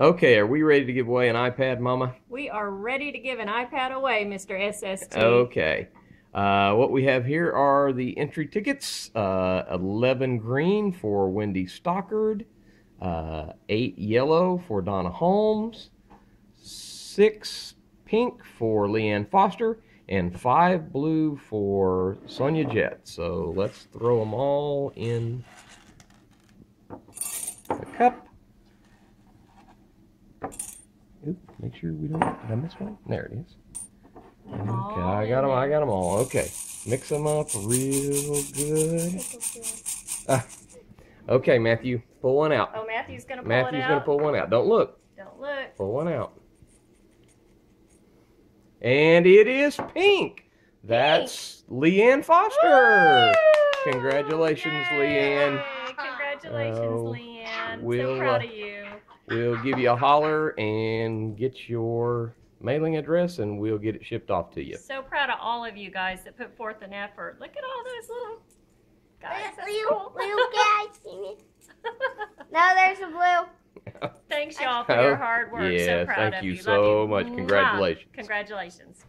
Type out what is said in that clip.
Okay, are we ready to give away an iPad, Mama? We are ready to give an iPad away, Mr. SST. Okay. Uh, what we have here are the entry tickets. Uh, 11 green for Wendy Stockard. Uh, 8 yellow for Donna Holmes. 6 pink for Leanne Foster. And 5 blue for Sonia Jett. So let's throw them all in the cup. Oop, make sure we don't. Did I miss one? There it is. Okay, I got them. I got them all. Okay, mix them up real good. Ah. Okay, Matthew, pull one out. Oh, Matthew's gonna pull out. Matthew's gonna pull one out. Don't look. Don't look. Pull one out. And it is pink. That's Leanne Foster. Woo! Congratulations, Yay! Leanne. Congratulations, Oh, Leanne. we'll, so proud uh, of you. We'll give you a holler and get your mailing address, and we'll get it shipped off to you. So proud of all of you guys that put forth an effort. Look at all those little guys. That's Blue, cool. blue guys. see me? No, there's a blue. Thanks, y'all, for oh, your Oh, hard work. yes, so proud thank of you you. so much. Mwah. Congratulations. Congratulations.